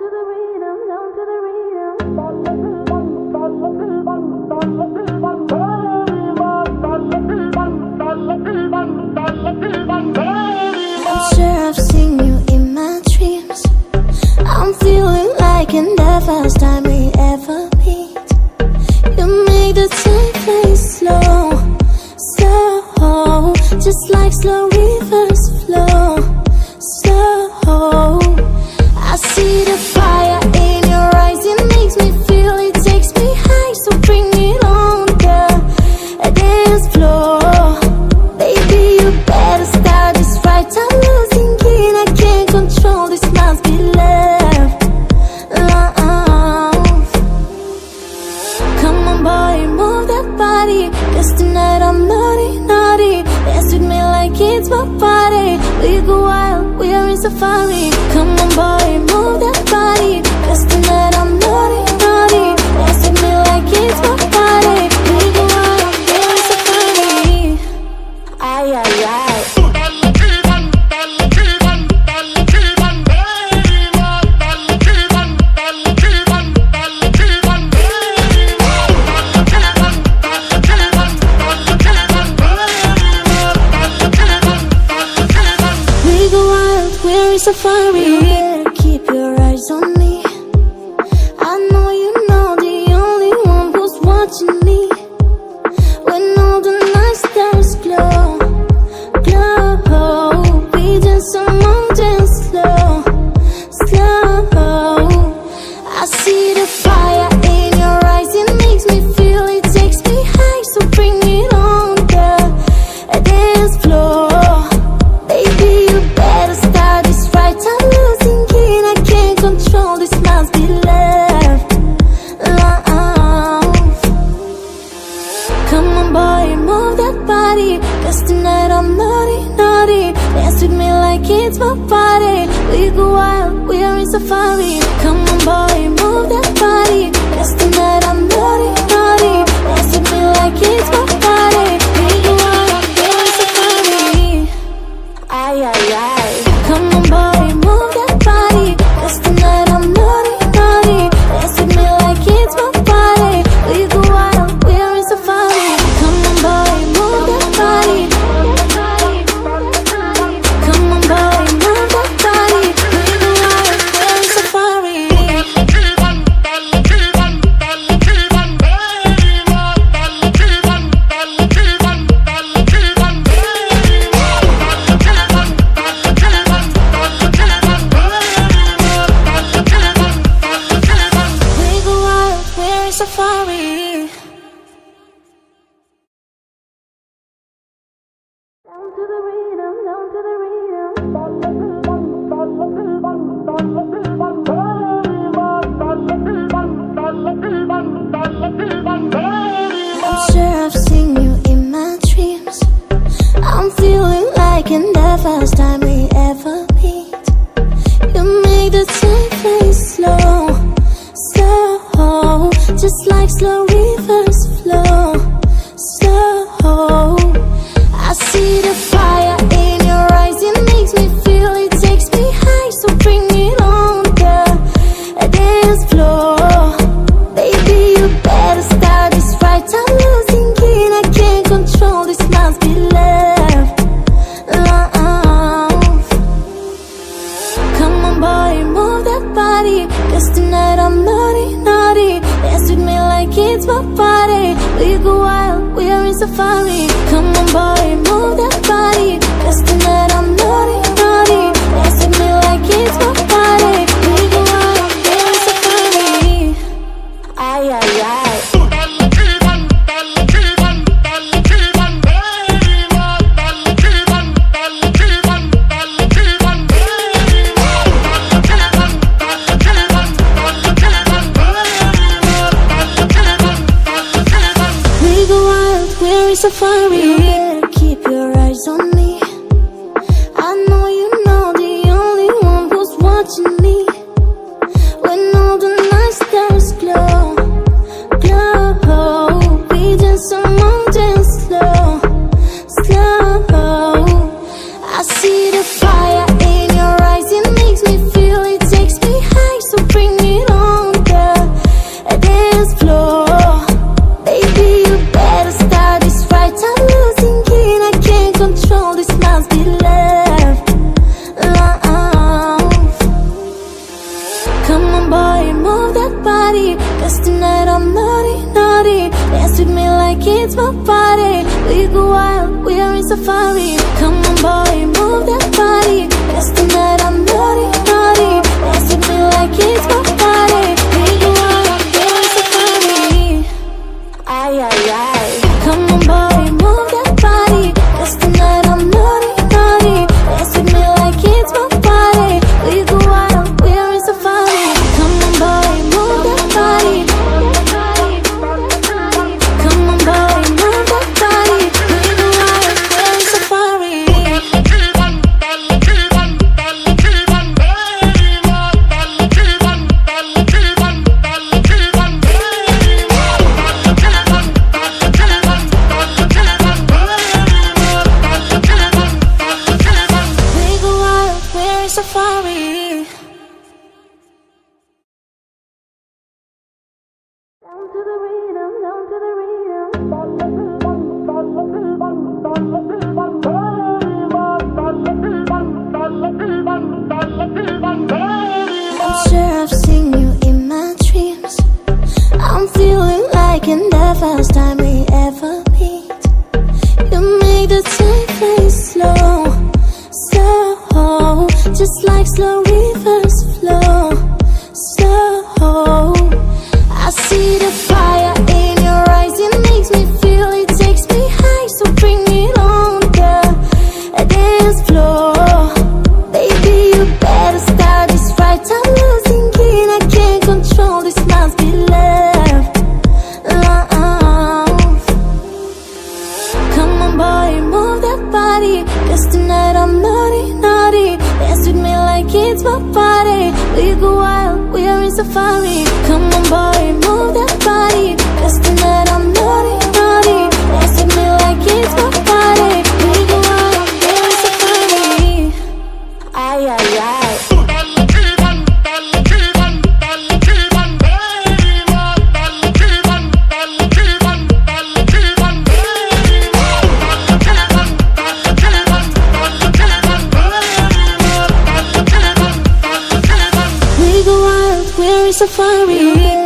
to the rhythm, down to the rhythm. my body We go wild, we're in safari. Come on boy, move that safari. my body We go wild, we're in safari Come on. the surface. my body. We go wild, we're in safari. Come on boy, move that body. safari Dance with me like it's my party. We go wild, we are in safari. Come on boy, move that body. That's the night I'm naughty, naughty Dance with me like it's my kids, my body. We go wild, we're in safari. Come on boy, move safari.